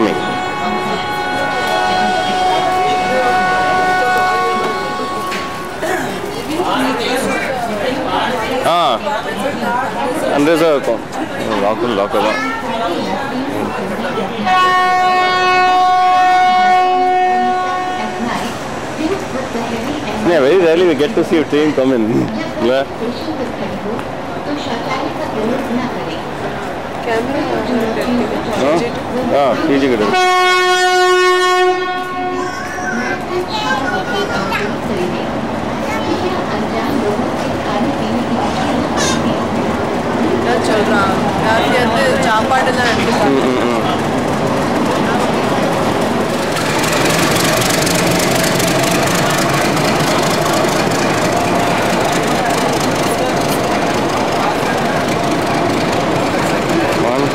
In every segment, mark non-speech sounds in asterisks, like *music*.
coming. Ah, unreserved account. Local, local. Yeah, very rarely we get to see a train come in. *laughs* yeah. 어? 아, 빌지 그래. चल रहा है यहाँ पे चापाड़ ना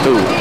two.